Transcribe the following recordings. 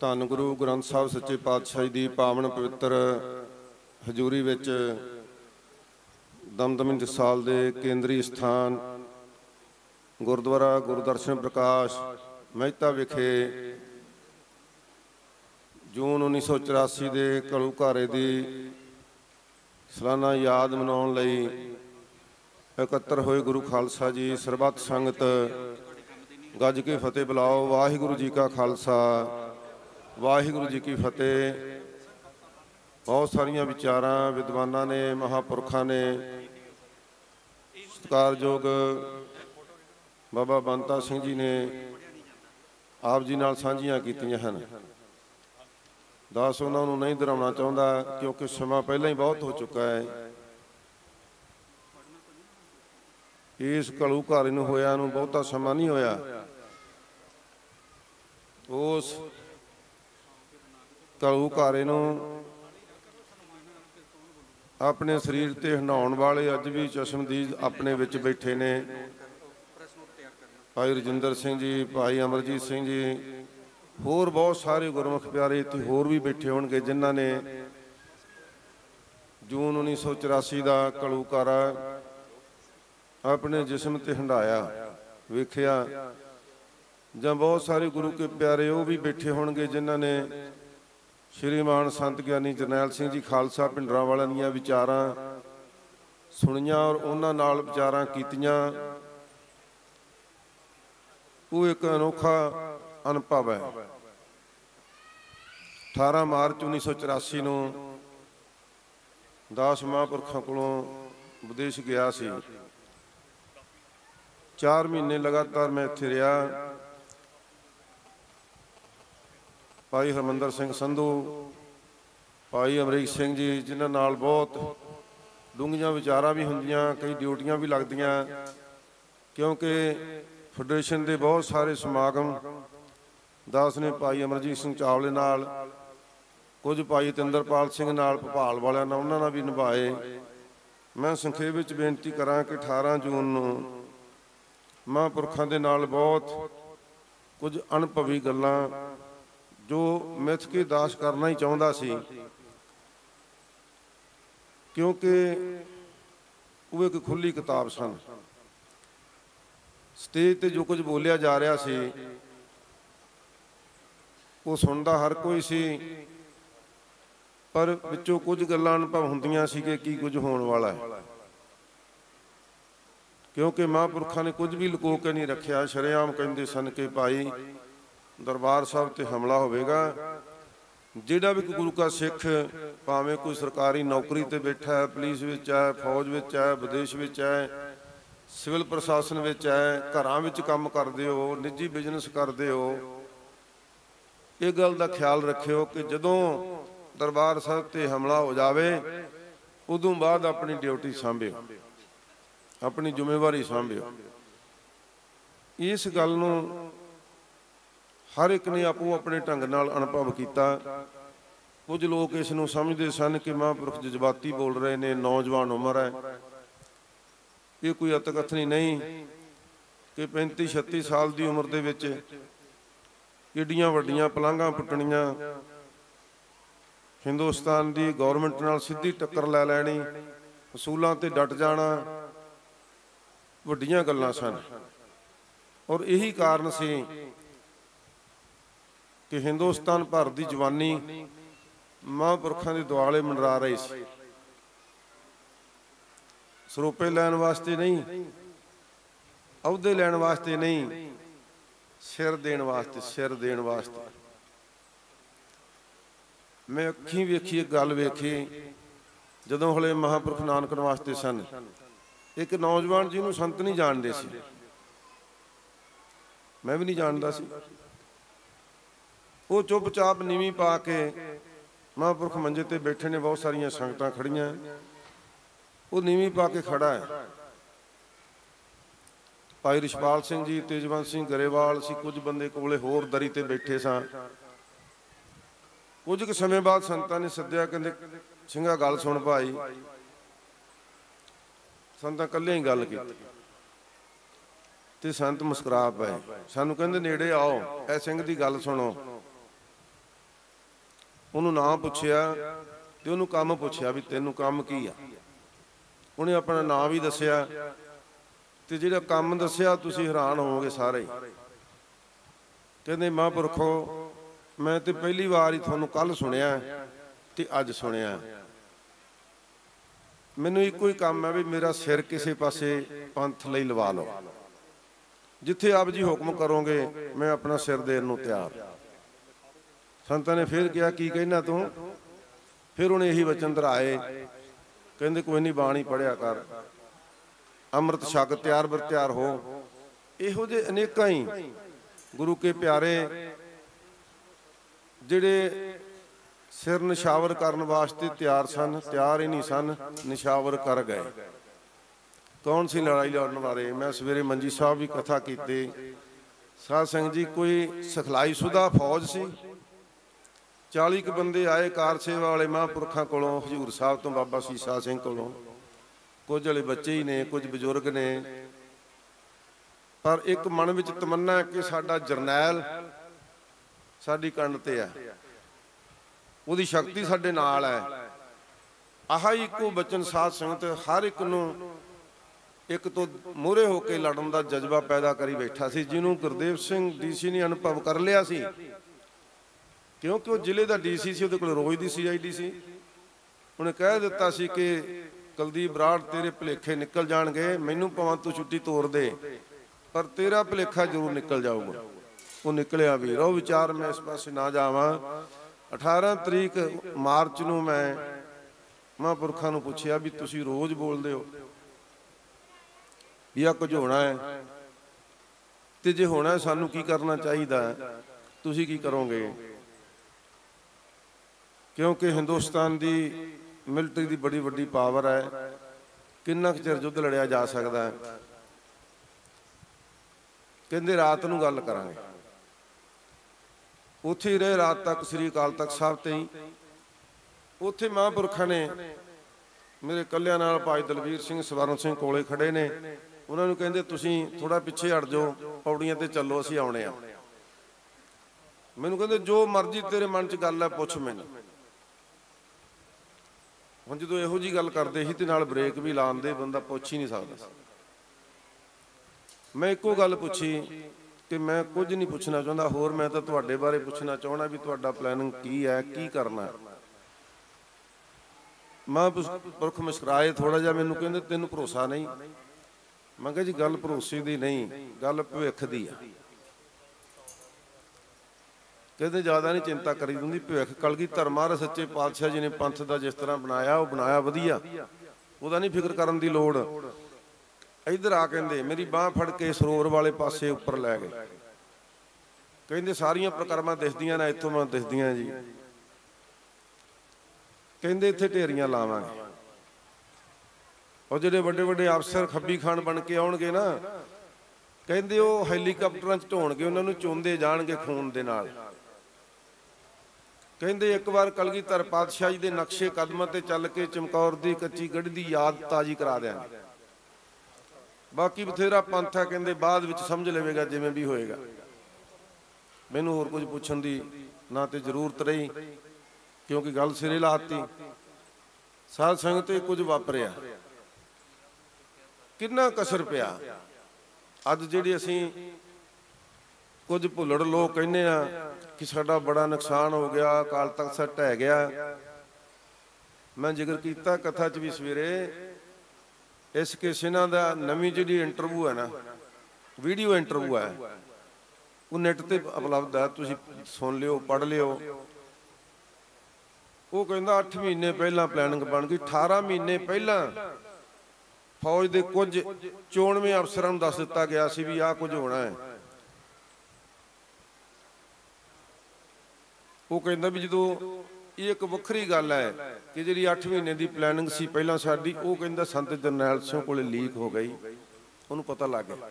ਧੰਨ ਗੁਰੂ ਗ੍ਰੰਥ ਸਾਹਿਬ ਸੱਚੇ ਪਾਤਸ਼ਾਹ ਜੀ ਦੀ ਪਾਵਨ ਪਵਿੱਤਰ ਹਜ਼ੂਰੀ ਵਿੱਚ ਦਮਦਮੀ ਟਕਸਾਲ ਦੇ ਕੇਂਦਰੀ ਸਥਾਨ ਗੁਰਦੁਆਰਾ ਗੁਰਦਰਸ਼ਨ ਪ੍ਰਕਾਸ਼ ਮਹਿਤਾ ਵਿਖੇ ਜੂਨ 1984 ਦੇ ਕਲੂਘਾਰੇ ਦੀ ਸਲਾਨਾ ਯਾਦ ਮਨਾਉਣ ਲਈ ਇਕੱਤਰ ਹੋਏ ਗੁਰੂ ਖਾਲਸਾ ਜੀ ਸਰਬੱਤ ਸੰਗਤ ਗੱਜ ਕੇ ਫਤਿਹ ਬੁਲਾਓ। ਵਾਹਿਗੁਰੂ ਜੀ ਕਾ ਖਾਲਸਾ। ਵਾਹਿਗੁਰੂ ਜੀ ਕੀ ਫਤਿਹ। ਬਹੁਤ ਸਾਰੀਆਂ ਵਿਚਾਰਾਂ ਵਿਦਵਾਨਾਂ ਨੇ, ਮਹਾਪੁਰਖਾਂ ਨੇ। ਸਤਿਕਾਰਯੋਗ ਬਾਬਾ ਬੰਤਾ ਸਿੰਘ ਜੀ ਨੇ ਆਪ ਜੀ ਨਾਲ ਸਾਂਝੀਆਂ ਕੀਤੀਆਂ ਹਨ। ਦਾਸ ਉਹਨਾਂ ਨੂੰ ਨਹੀਂ ਦਰਾਉਣਾ ਚਾਹੁੰਦਾ ਕਿਉਂਕਿ ਸਮਾਂ ਪਹਿਲਾਂ ਹੀ ਬਹੁਤ ਹੋ ਚੁੱਕਾ ਹੈ। ਇਸ ਕਲੂ ਘਰ ਨੂੰ ਹੋਇਆ ਨੂੰ ਬਹੁਤਾ ਸਮਾਂ ਨਹੀਂ ਹੋਇਆ। ਉਸ ਘਾਰੇ ਨੂੰ ਆਪਣੇ ਸਰੀਰ ਤੇ ਹੰਡਾਉਣ ਵਾਲੇ ਅੱਜ ਵੀ ਚਸ਼ਮਦੀਦ ਆਪਣੇ ਵਿੱਚ ਬੈਠੇ ਨੇ। ਭਾਈ ਰਜਿੰਦਰ ਸਿੰਘ ਜੀ, ਭਾਈ ਅਮਰਜੀਤ ਸਿੰਘ ਜੀ, ਹੋਰ ਬਹੁਤ ਸਾਰੇ ਗੁਰਮੁਖ ਪਿਆਰੇ ਇੱਥੇ ਹੋਰ ਵੀ ਬੈਠੇ ਹੋਣਗੇ ਜਿਨ੍ਹਾਂ ਨੇ ਜੂਨ 1984 ਦਾ ਕਲੂਕਾਰਾ ਆਪਣੇ ਜਿਸਮ ਤੇ ਹੰਡਾਇਆ ਵੇਖਿਆ। ਜਾਂ ਬਹੁਤ ਸਾਰੇ ਗੁਰੂ ਕੇ ਪਿਆਰੇ ਉਹ ਵੀ ਬੈਠੇ ਹੋਣਗੇ ਜਿਨ੍ਹਾਂ ਨੇ ਸ਼੍ਰੀਮਾਨ ਸੰਤ ਗਿਆਨੀ ਜਰਨੈਲ ਸਿੰਘ ਜੀ ਖਾਲਸਾ ਪਿੰਡਰਾਂ ਵਾਲਿਆਂ ਦੀਆਂ ਵਿਚਾਰਾਂ ਸੁਣੀਆਂ ਔਰ ਉਹਨਾਂ ਨਾਲ ਵਿਚਾਰਾਂ ਕੀਤੀਆਂ। ਉਹ ਇੱਕ ਅਨੋਖਾ ਅਨੁਭਵ ਹੈ। 18 ਮਾਰਚ 1984 ਨੂੰ ਦਾਸ ਮਹਾਂਪੁਰਖਾਂ ਕੋਲੋਂ ਵਿਦੇਸ਼ ਗਿਆ ਸੀ। 4 ਮਹੀਨੇ ਲਗਾਤਾਰ ਮੈਂ ਇੱਥੇ ਰਿਹਾ। ਭਾਈ ਹਰਮੰਦਰ ਸਿੰਘ ਸੰਧੂ, ਭਾਈ ਅਮਰੀਕ ਸਿੰਘ ਜੀ, ਜਿਨ੍ਹਾਂ ਨਾਲ ਬਹੁਤ ਡੂੰਘੀਆਂ ਵਿਚਾਰਾਂ ਵੀ ਹੁੰਦੀਆਂ, ਕਈ ਡਿਊਟੀਆਂ ਵੀ ਲੱਗਦੀਆਂ, ਕਿਉਂਕਿ ਫੈਡਰੇਸ਼ਨ ਦੇ ਬਹੁਤ ਸਾਰੇ ਸਮਾਗਮ, ਦਾਸ ਨੇ ਭਾਈ ਅਮਰਜੀਤ ਸਿੰਘ ਚਾਵਲੇ ਨਾਲ, ਕੁਝ ਭਾਈ ਤਿੰਦਰਪਾਲ ਸਿੰਘ ਨਾਲ, ਭੋਪਾਲ ਵਾਲਿਆਂ ਨਾਲ, ਉਹਨਾਂ ਨਾਲ ਵੀ ਨਿਭਾਏ। ਮੈਂ ਸੰਖੇਪ ਵਿੱਚ ਬੇਨਤੀ ਕਰਾਂ ਕਿ 18 ਜੂਨ ਨੂੰ ਮਹਾਂਪੁਰਖਾਂ ਦੇ ਨਾਲ ਬਹੁਤ ਕੁਝ ਅਨੁਭਵੀ ਗੱਲਾਂ ਜੋ ਮਿੱਥ ਕੇ ਦਾਸ ਕਰਨਾ ਹੀ ਚਾਹੁੰਦਾ ਸੀ। ਕਿਉਂਕਿ ਉਹ ਇੱਕ ਖੁੱਲੀ ਕਿਤਾਬ ਸਨ। ਸਟੇਜ ਤੇ ਜੋ ਕੁਝ ਬੋਲਿਆ ਜਾ ਰਿਹਾ ਸੀ, ਉਹ ਸੁਣਦਾ ਹਰ ਕੋਈ ਸੀ। ਪਰ ਵਿੱਚੋਂ ਕੁਝ ਗੱਲਾਂ ਅਨੁਭਵ ਹੁੰਦੀਆਂ ਸੀ ਕਿ ਕੀ ਕੁਝ ਹੋਣ ਵਾਲਾ ਹੈ। ਕਿਉਂਕਿ ਮਹਾਂਪੁਰਖਾਂ ਨੇ ਕੁਝ ਵੀ ਲੁਕੋ ਕੇ ਨਹੀਂ ਰੱਖਿਆ। ਸ਼ਰੇਆਮ ਕਹਿੰਦੇ ਸਨ ਕਿ ਭਾਈ ਦਰਬਾਰ ਸਾਹਿਬ ਤੇ ਹਮਲਾ ਹੋਵੇਗਾ। ਜਿਹੜਾ ਵੀ ਗੁਰੂ ਕਾ ਸਿੱਖ ਭਾਵੇਂ ਕੋਈ ਸਰਕਾਰੀ ਨੌਕਰੀ ਤੇ ਬੈਠਾ ਹੈ, ਪੁਲਿਸ ਵਿੱਚ ਹੈ, ਫੌਜ ਵਿੱਚ ਹੈ, ਵਿਦੇਸ਼ ਵਿੱਚ ਹੈ, ਸਿਵਲ ਪ੍ਰਸ਼ਾਸਨ ਵਿੱਚ ਹੈ, ਘਰਾਂ ਵਿੱਚ ਕੰਮ ਕਰਦੇ ਹੋ, ਨਿੱਜੀ ਬਿਜ਼ਨਸ ਕਰਦੇ ਹੋ, ਇਹ ਗੱਲ ਦਾ ਖਿਆਲ ਰੱਖਿਓ ਕਿ ਜਦੋਂ ਦਰਬਾਰ ਸਾਹਿਬ ਤੇ ਹਮਲਾ ਹੋ ਜਾਵੇ, ਉਦੋਂ ਬਾਅਦ ਆਪਣੀ ਡਿਊਟੀ ਸੰਭਿਓ, ਆਪਣੀ ਜ਼ਿੰਮੇਵਾਰੀ ਸੰਭਿਓ। ਇਸ ਗੱਲ ਨੂੰ ਹਰ ਇੱਕ ਨੇ ਆਪੋ ਆਪਣੇ ਢੰਗ ਨਾਲ ਅਨੁਭਵ ਕੀਤਾ। ਕੁਝ ਲੋਕ ਇਸ ਨੂੰ ਸਮਝਦੇ ਸਨ ਕਿ ਮਹਾਂਪੁਰਖ ਜਜ਼ਬਾਤੀ ਬੋਲ ਰਹੇ ਨੇ, ਨੌਜਵਾਨ ਉਮਰ ਹੈ। ਇਹ ਕੋਈ ਅਤਕਥਨੀ ਨਹੀਂ ਕਿ 35 36 ਸਾਲ ਦੀ ਉਮਰ ਦੇ ਵਿੱਚ ਕਿੱਡੀਆਂ ਵੱਡੀਆਂ ਪਲਾਂਘਾਂ ਪੁੱਟਣੀਆਂ, ਹਿੰਦੁਸਤਾਨ ਦੀ ਗਵਰਨਮੈਂਟ ਨਾਲ ਸਿੱਧੀ ਟੱਕਰ ਲੈ ਲੈਣੀ, ਅਸੂਲਾਂ ਤੇ ਡਟ ਜਾਣਾ, ਵੱਡੀਆਂ ਗੱਲਾਂ ਸਨ। ਔਰ ਇਹੀ ਕਾਰਨ ਸੀ ਕਿ ਹਿੰਦੁਸਤਾਨ ਭਰ ਦੀ ਜਵਾਨੀ ਮਹਾਂਪੁਰਖਾਂ ਦੇ ਦੁਆਲੇ ਮੰਡਰਾ ਰਹੀ ਸੀ। ਸਰੋਪੇ ਲੈਣ ਵਾਸਤੇ ਨਹੀਂ, ਅਹੁਦੇ ਲੈਣ ਵਾਸਤੇ ਨਹੀਂ, ਸਿਰ ਦੇਣ ਵਾਸਤੇ, ਸਿਰ ਦੇਣ ਵਾਸਤੇ। ਮੈਂ ਅੱਖੀਂ ਵੇਖੀ, ਇੱਕ ਗੱਲ ਵੇਖੀ, ਜਦੋਂ ਹਲੇ ਮਹਾਂਪੁਰਖ ਨਾਨਕ ਵਾਸਤੇ ਸਨ। ਇੱਕ ਨੌਜਵਾਨ ਜੀ ਨੂੰ ਸੰਤ ਨਹੀਂ ਜਾਣਦੇ ਸੀ। ਮੈਂ ਵੀ ਨਹੀਂ ਜਾਣਦਾ ਸੀ। ਉਹ ਚੁੱਪਚਾਪ ਨੀਵੀਂ ਪਾ ਕੇ ਮਹਾਂਪੁਰਖ ਮੰਜੇ ਤੇ ਬੈਠੇ ਨੇ, ਬਹੁਤ ਸਾਰੀਆਂ ਸੰਗਤਾਂ ਖੜੀਆਂ। ਉਹ ਨੀਵੀਂ ਪਾ ਕੇ ਖੜਾ ਹੈ। ਭਾਈ ਰਿਸ਼ਪਾਲ ਸਿੰਘ ਜੀ, ਤੇਜਵੰਤ ਸਿੰਘ ਗਰੇਵਾਲ ਸੀ ਕੁਝ ਬੰਦੇ ਕੋਲੇ ਹੋਰ ਦਰੀ ਤੇ ਬੈਠੇ ਸਾਂ। ਕੁਝ ਕੁ ਸਮੇਂ ਬਾਅਦ ਸੰਤਾਂ ਨੇ ਸੱਦਿਆ, ਕਹਿੰਦੇ, ਸਿੰਘਾ, ਗੱਲ ਸੁਣ ਭਾਈ। ਸੰਤਾਂ ਇਕੱਲੇ ਹੀ ਗੱਲ ਕੀਤੀ। ਤੇ ਸੰਤ ਮੁਸਕਰਾ ਪਏ। ਸਾਨੂੰ ਕਹਿੰਦੇ, ਨੇੜੇ ਆਓ ਐ ਸਿੰਘ ਦੀ ਗੱਲ ਸੁਣੋ। ਉਹਨੂੰ ਨਾਂ ਪੁੱਛਿਆ ਤੇ ਉਹਨੂੰ ਕੰਮ ਪੁੱਛਿਆ ਵੀ ਤੈਨੂੰ ਕੰਮ ਕੀ ਆ। ਉਹਨੇ ਆਪਣਾ ਨਾਂ ਵੀ ਦੱਸਿਆ ਤੇ ਜਿਹੜਾ ਕੰਮ ਦੱਸਿਆ ਤੁਸੀਂ ਹੈਰਾਨ ਹੋਵੋਗੇ ਸਾਰੇ। ਹੀ। ਕਹਿੰਦੇ, ਮਹਾਂਪੁਰਖੋ, ਮੈਂ ਤੇ ਪਹਿਲੀ ਵਾਰ ਹੀ ਤੁਹਾਨੂੰ ਕੱਲ ਸੁਣਿਆ ਤੇ ਅੱਜ ਸੁਣਿਆ। ਮੈਨੂੰ ਇੱਕੋ ਹੀ ਕੰਮ ਹੈ ਵੀ ਮੇਰਾ ਸਿਰ ਕਿਸੇ ਪਾਸੇ ਪੰਥ ਲਈ ਲਵਾ ਲਓ। ਜਿੱਥੇ ਆਪ ਜੀ ਹੁਕਮ ਕਰੋਗੇ, ਮੈਂ ਆਪਣਾ ਸਿਰ ਦੇਣ ਨੂੰ ਤਿਆਰ। ਸੰਤਾਂ ਨੇ ਫਿਰ ਕਿਹਾ, ਕੀ ਕਹਿਣਾ ਤੂੰ? ਫਿਰ ਉਹਨੇ ਇਹੀ ਵਚਨ ਦਰਾਏ ਕਹਿੰਦੇ, ਕੋਈ ਨਹੀਂ ਬਾਣੀ ਪੜਿਆ ਕਰ। ਅੰਮ੍ਰਿਤ ਛਕ, ਤਿਆਰ ਬਰ ਤਿਆਰ ਹੋ। ਇਹੋ ਜਿਹੇ ਅਨੇਕਾਂ ਹੀ ਗੁਰੂ ਕੇ ਪਿਆਰੇ ਜਿਹੜੇ ਸਿਰ ਨਿਸ਼ਾਵਰ ਕਰਨ ਵਾਸਤੇ ਤਿਆਰ ਸਨ, ਤਿਆਰ ਹੀ ਨਹੀਂ ਸਨ, ਨਿਸ਼ਾਵਰ ਕਰ ਗਏ। ਕੌਣ ਸੀ ਲੜਾਈ ਲੜਨ ਵਾਲੇ? ਮੈਂ ਸਵੇਰੇ ਮੰਜੀ ਸਾਹਿਬ ਵੀ ਕਥਾ ਕੀਤੀ। ਸਾਧ ਸੰਗਤ ਜੀ, ਕੋਈ ਸਿਖਲਾਈ ਸੁਦਾ ਫੌਜ ਸੀ? 40 ਕੁ ਬੰਦੇ ਆਏ ਕਾਰ ਸੇਵਾ ਵਾਲੇ ਮਹਾਂਪੁਰਖਾਂ ਕੋਲੋਂ, ਹਜੂਰ ਸਾਹਿਬ ਤੋਂ ਬਾਬਾ ਸੀਸਾ ਸਿੰਘ ਕੋਲੋਂ। ਕੁਝ ਵਾਲੇ ਬੱਚੇ ਹੀ ਨੇ, ਕੁਝ ਬਜ਼ੁਰਗ ਨੇ। ਪਰ ਇੱਕ ਮਨ ਵਿੱਚ ਤਮੰਨਾ ਹੈ ਕਿ ਸਾਡਾ ਜਰਨੈਲ ਸਾਡੀ ਕੰਨ ਤੇ ਹੈ। ਉਹਦੀ ਸ਼ਕਤੀ ਸਾਡੇ ਨਾਲ ਹੈ। ਆਹ ਇੱਕੋ ਬਚਨ ਸਾਧ ਸੰਗਤ ਹਰ ਇੱਕ ਨੂੰ ਇੱਕ ਤੋਂ ਮੋਹਰੇ ਹੋ ਕੇ ਲੜਨ ਦਾ ਜਜ਼ਬਾ ਪੈਦਾ ਕਰੀ ਬੈਠਾ ਸੀ। ਜਿਹਨੂੰ ਗੁਰਦੇਵ ਸਿੰਘ ਡੀਸੀ ਨੇ ਅਨੁਭਵ ਕਰ ਲਿਆ ਸੀ। ਕਿਉਂਕਿ ਉਹ ਜ਼ਿਲ੍ਹੇ ਦਾ ਡੀਸੀ ਸੀ, ਉਹਦੇ ਕੋਲ ਰੋਜ਼ ਦੀ ਸੀਆਈਡੀ ਸੀ। ਉਹਨੇ ਕਹਿ ਦਿੱਤਾ ਸੀ ਕਿ ਕੁਲਦੀਪ ਬਰਾੜ, ਤੇਰੇ ਭਲੇਖੇ ਨਿਕਲ ਜਾਣਗੇ, ਮੈਨੂੰ ਭਾਵੇਂ ਤੂੰ ਛੁੱਟੀ ਤੋੜ ਦੇ, ਪਰ ਤੇਰਾ ਭਲੇਖਾ ਜ਼ਰੂਰ ਨਿਕਲ ਜਾਊਗਾ। ਉਹ ਨਿਕਲਿਆ ਵੀ। ਰੋ ਵਿਚਾਰ, ਮੈਂ ਇਸ ਪਾਸੇ ਨਾ ਜਾਵਾਂ। 18 ਤਰੀਕ ਮਾਰਚ ਨੂੰ ਮੈਂ ਮਹਾਂਪੁਰਖਾਂ ਨੂੰ ਪੁੱਛਿਆ ਵੀ ਤੁਸੀਂ ਰੋਜ਼ ਬੋਲਦੇ ਹੋ, ਵੀ ਆ ਕੁਝ ਹੋਣਾ ਹੈ। ਤੇ ਜੇ ਹੋਣਾ ਸਾਨੂੰ ਕੀ ਕਰਨਾ ਚਾਹੀਦਾ ਤੁਸੀਂ ਕੀ ਕਰੋਗੇ? ਕਿਉਂਕਿ ਹਿੰਦੁਸਤਾਨ ਦੀ ਮਿਲਟਰੀ ਦੀ ਬੜੀ ਵੱਡੀ ਪਾਵਰ ਹੈ। ਕਿੰਨਾ ਕੁ ਚਿਰ ਯੁੱਧ ਲੜਿਆ ਜਾ ਸਕਦਾ ਹੈ? ਕਹਿੰਦੇ ਰਾਤ ਨੂੰ ਗੱਲ ਕਰਾਂਗੇ। ਉੱਥੇ ਹੀ ਰਹੇ ਰਾਤ ਤੱਕ, ਸ੍ਰੀ ਅਕਾਲ ਤਖਤ ਸਾਹਿਬ ਤੇ ਹੀ। ਉੱਥੇ ਮਹਾਂਪੁਰਖਾਂ ਨੇ ਮੇਰੇ ਕੱਲਿਆਂ ਨਾਲ ਭਾਈ ਦਲਵੀਰ ਸਿੰਘ, ਸਵਰਨ ਸਿੰਘ ਕੋਲੇ ਖੜੇ ਨੇ। ਉਹਨਾਂ ਨੂੰ ਕਹਿੰਦੇ, ਤੁਸੀਂ ਥੋੜਾ ਪਿੱਛੇ ਹਟ ਜਾਓ, ਪੌੜੀਆਂ ਤੇ ਚੱਲੋ, ਅਸੀਂ ਆਉਣੇ ਆ। ਮੈਨੂੰ ਕਹਿੰਦੇ, ਜੋ ਮਰਜ਼ੀ ਤੇਰੇ ਮਨ 'ਚ ਗੱਲ ਹੈ, ਪੁੱਛ ਮੈਨੂੰ। ਹੁਣ ਜਦੋਂ ਇਹੋ ਜੀ ਗੱਲ ਕਰਦੇ ਸੀ ਤੇ ਨਾਲ ਬ੍ਰੇਕ ਵੀ ਲਾਉਂਦੇ ਬੰਦਾ ਪੁੱਛ ਹੀ ਨਹੀਂ ਸਕਦਾ ਮੈਂ ਇੱਕੋ ਗੱਲ ਪੁੱਛੀ ਕਿ ਮੈਂ ਕੁਝ ਨਹੀਂ ਪੁੱਛਣਾ ਚਾਹੁੰਦਾ, ਹੋਰ ਮੈਂ ਤਾਂ ਤੁਹਾਡੇ ਬਾਰੇ ਪੁੱਛਣਾ ਚਾਹਣਾ ਵੀ ਤੁਹਾਡਾ ਪਲੈਨਿੰਗ ਕੀ ਹੈ, ਕੀ ਕਰਨਾ ਮੈਂ ਪੁਰਖ ਮੁਸਕਰਾਏ ਥੋੜਾ ਜਿਹਾ ਮੈਨੂੰ ਕਹਿੰਦੇ, ਤੈਨੂੰ ਭਰੋਸਾ ਨਹੀਂ? ਮੈਂ ਕਿਹਾ ਜੀ, ਗੱਲ ਭਰੋਸੇ ਦੀ ਨਹੀਂ, ਗੱਲ ਭਵਿੱਖ ਦੀ ਆ। ਕਹਿੰਦੇ ਜ਼ਿਆਦਾ ਨਹੀਂ ਚਿੰਤਾ ਕਰੀ ਹੁੰਦੀ ਭਵਿੱਖ ਕਲਗੀ ਧਰਮਾਰ ਸੱਚੇ ਪਾਤਸ਼ਾਹ ਜੀ ਨੇ ਪੰਥ ਦਾ ਜਿਸ ਤਰ੍ਹਾਂ ਬਣਾਇਆ, ਉਹ ਬਣਾਇਆ ਵਧੀਆ। ਉਹਦਾ ਨਹੀਂ ਫਿਕਰ ਕਰਨ ਦੀ ਲੋੜ। ਇੱਧਰ ਆ ਕਹਿੰਦੇ, ਮੇਰੀ ਬਾਹ ਫੜ ਕੇ ਸਰੋਵਰ ਵਾਲੇ ਪਾਸੇ ਉੱਪਰ ਲੈ ਗਏ। ਕਹਿੰਦੇ, ਸਾਰੀਆਂ ਪ੍ਰਕਰਮਾਂ ਦਿਸਦੀਆਂ ਨੇ, ਇੱਥੋਂ ਮੈਂ ਦਿਸਦੀਆਂ ਜੀ। ਕਹਿੰਦੇ, ਇੱਥੇ ਢੇਰੀਆਂ ਲਾਵਾਂਗੇ। ਉਹ ਜਿਹੜੇ ਵੱਡੇ ਵੱਡੇ ਅਫਸਰ ਖੱਬੀ ਖਾਨ ਬਣ ਕੇ ਆਉਣਗੇ ਨਾ, ਕਹਿੰਦੇ ਉਹ ਹੈਲੀਕਾਪਟਰਾਂ 'ਚ ਢੋਣਗੇ, ਉਹਨਾਂ ਨੂੰ ਚੋਂਦੇ ਜਾਣਗੇ ਖੂਨ ਦੇ ਨਾਲ। ਕਹਿੰਦੇ ਇੱਕ ਵਾਰ ਕਲਗੀਧਰ ਪਾਤਸ਼ਾਹ ਜੀ ਦੇ ਨਕਸ਼ੇ ਕਦਮਾਂ ਤੇ ਚੱਲ ਕੇ ਚਮਕੌਰ ਦੀ ਕੱਚੀ ਗੜ੍ਹ ਦੀ ਯਾਦ ਤਾਜੀ ਕਰਾ ਦਿਆਂਗੇ। ਬਾਕੀ ਬਥੇਰਾ ਪੰਥ ਕਹਿੰਦੇ ਬਾਅਦ ਵਿੱਚ ਸਮਝ ਲਵੇਗਾ ਜਿਵੇਂ ਵੀ ਹੋਏਗਾ। ਮੈਨੂੰ ਹੋਰ ਕੁਝ ਪੁੱਛਣ ਦੀ ਨਾ ਤੇ ਜ਼ਰੂਰਤ ਰਹੀ, ਕਿਉਂਕਿ ਗੱਲ ਸਿਰੇ ਲਾਤੀ। ਸਾਧ ਸੰਗਤ ਤੇ ਕੁਝ ਵਾਪਰਿਆ। ਕਿੰਨਾ ਕਸਰ ਪਿਆ। ਅੱਜ ਜਿਹੜੀ ਅਸੀਂ ਕੁਝ ਭੁੱਲੜ ਲੋਕ ਕਹਿੰਦੇ ਆ ਕਿ ਸਾਡਾ ਬੜਾ ਨੁਕਸਾਨ ਹੋ ਗਿਆ, ਅਕਾਲ ਤਖਤ ਸਾਹਿਬ ਢਹਿ ਗਿਆ। ਮੈਂ ਜ਼ਿਕਰ ਕੀਤਾ ਕਥਾ 'ਚ ਵੀ ਸਵੇਰੇ, ਇਸ ਕਿਸੇ ਨਾਲ ਦਾ ਨਵੀਂ ਜਿਹੜੀ ਇੰਟਰਵਿਊ ਹੈ ਨਾ ਵੀਡੀਓ ਇੰਟਰਵਿਊ ਹੈ, ਉਹ ਨੈਟ ਤੇ ਉਪਲਬਧ ਹੈ, ਤੁਸੀਂ ਸੁਣ ਲਿਓ, ਪੜ੍ਹ ਲਿਓ। ਉਹ ਕਹਿੰਦਾ 8 ਮਹੀਨੇ ਪਹਿਲਾਂ ਪਲੈਨਿੰਗ ਬਣ ਗਈ 18 ਮਹੀਨੇ ਪਹਿਲਾਂ ਫੌਜ ਦੇ ਕੁਝ ਚੋਣਵੇਂ ਅਫਸਰਾਂ ਨੂੰ ਦੱਸ ਦਿੱਤਾ ਗਿਆ ਸੀ ਵੀ ਆਹ ਕੁਝ ਹੋਣਾ ਹੈ। ਉਹ ਕਹਿੰਦਾ ਵੀ ਜਦੋਂ ਇਹ ਇੱਕ ਵੱਖਰੀ ਗੱਲ ਹੈ ਕਿ ਜਿਹੜੀ 8 ਮਹੀਨੇ ਦੀ ਪਲੈਨਿੰਗ ਸੀ ਪਹਿਲਾਂ ਸਾਡੀ, ਉਹ ਕਹਿੰਦਾ ਸੰਤ ਜਰਨੈਲ ਸਿੰਘ ਕੋਲੇ ਲੀਕ ਹੋ ਗਈ। ਉਹਨੂੰ ਪਤਾ ਲੱਗ ਗਿਆ।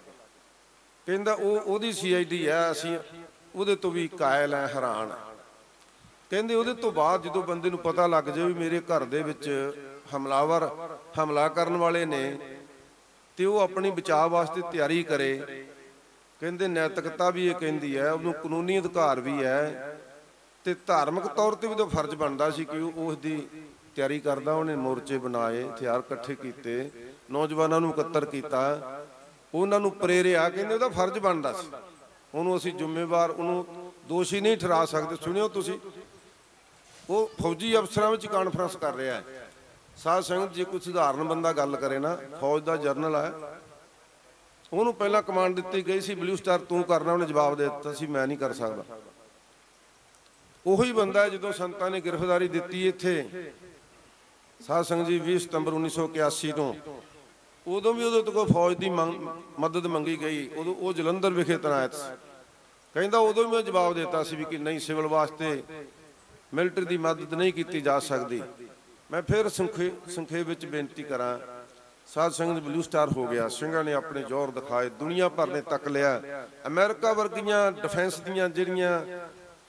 ਕਹਿੰਦਾ ਉਹ, ਉਹਦੀ ਸੀਆਈਡੀ ਹੈ, ਅਸੀਂ ਉਹਦੇ ਤੋਂ ਵੀ ਕਾਇਲ ਹੈ, ਹੈਰਾਨ ਕਹਿੰਦੇ ਉਹਦੇ ਤੋਂ ਬਾਅਦ ਜਦੋਂ ਬੰਦੇ ਨੂੰ ਪਤਾ ਲੱਗ ਜਾਵੇ ਵੀ ਮੇਰੇ ਘਰ ਦੇ ਵਿੱਚ ਹਮਲਾਵਰ ਹਮਲਾ ਕਰਨ ਵਾਲੇ ਨੇ ਤੇ ਉਹ ਆਪਣੀ ਬਚਾਅ ਵਾਸਤੇ ਤਿਆਰੀ ਕਰੇ, ਕਹਿੰਦੇ ਨੈਤਿਕਤਾ ਵੀ ਇਹ ਕਹਿੰਦੀ ਹੈ, ਉਹਨੂੰ ਕਾਨੂੰਨੀ ਅਧਿਕਾਰ ਵੀ ਹੈ। ਤੇ ਧਾਰਮਿਕ ਤੌਰ ਤੇ ਵੀ ਤਾਂ ਫਰਜ਼ ਬਣਦਾ ਸੀ ਕਿ ਉਹ ਉਸ ਦੀ ਤਿਆਰੀ ਕਰਦਾ, ਉਹਨੇ ਮੋਰਚੇ ਬਣਾਏ, ਹਥਿਆਰ ਇਕੱਠੇ ਕੀਤੇ, ਨੌਜਵਾਨਾਂ ਨੂੰ ਇਕੱਤਰ ਕੀਤਾ। ਉਹਨਾਂ ਨੂੰ ਪ੍ਰੇਰਿਆ ਕਹਿੰਦੇ ਉਹਦਾ ਫਰਜ਼ ਬਣਦਾ ਸੀ। ਉਹਨੂੰ ਅਸੀਂ ਜ਼ਿੰਮੇਵਾਰ, ਉਹਨੂੰ ਦੋਸ਼ੀ ਨਹੀਂ ਠਹਿਰਾ ਸਕਦੇ। ਸੁਣਿਓ ਤੁਸੀਂ, ਉਹ ਫੌਜੀ ਅਫਸਰਾਂ ਵਿੱਚ ਕਾਨਫਰੰਸ ਕਰ ਰਿਹਾ ਹੈ। ਸਾਧ ਸੰਗਤ, ਜੇ ਕੋਈ ਸਧਾਰਨ ਬੰਦਾ ਗੱਲ ਕਰੇ ਨਾ, ਫੌਜ ਦਾ ਜਰਨਲ ਹੈ ਉਹਨੂੰ ਪਹਿਲਾਂ ਕਮਾਂਡ ਦਿੱਤੀ ਗਈ ਸੀ ਬਲੂ ਸਟਾਰ ਤੂੰ ਕਰਨਾ। ਉਹਨੇ ਜਵਾਬ ਦੇ ਦਿੱਤਾ ਸੀ, ਮੈਂ ਨਹੀਂ ਕਰ ਸਕਦਾ। ਉਹੀ ਬੰਦਾ ਜਦੋਂ ਸੰਤਾਂ ਨੇ ਗ੍ਰਿਫਤਾਰੀ ਦਿੱਤੀ ਇੱਥੇ। ਸਾਧ ਸੰਗਤ ਜੀ 20 ਸਤੰਬਰ 1981 ਤੋਂ। ਉਦੋਂ ਵੀ ਉਦੋਂ ਤੋਂ ਫੌਜ ਦੀ ਮਦਦ ਮੰਗੀ ਗਈ। ਉਦੋਂ ਉਹ ਜਲੰਧਰ ਵਿਖੇ ਤੈਨਾਤ ਸੀ। ਕਹਿੰਦਾ ਉਦੋਂ ਵੀ ਮੈਂ ਜਵਾਬ ਦਿੱਤਾ ਸੀ ਵੀ ਕਿ ਨਹੀਂ, ਸਿਵਲ ਵਾਸਤੇ ਮਿਲਟਰੀ ਦੀ ਮਦਦ ਨਹੀਂ ਕੀਤੀ ਜਾ ਸਕਦੀ। ਮੈਂ ਫਿਰ ਸੰਖੇ ਸੰਖੇਪ ਵਿੱਚ ਬੇਨਤੀ ਕਰਾਂ, ਸਾਧ ਸੰਗਤ ਬਲੂ ਸਟਾਰ ਹੋ ਗਿਆ। ਸਿੰਘਾਂ ਨੇ ਆਪਣੇ ਜ਼ੋਰ ਦਿਖਾਏ, ਦੁਨੀਆ ਭਰ ਨੇ ਤੱਕ ਲਿਆ। ਅਮਰੀਕਾ ਵਰਗੀਆਂ ਡਿਫੈਂਸ ਦੀਆਂ ਜਿਹੜੀਆਂ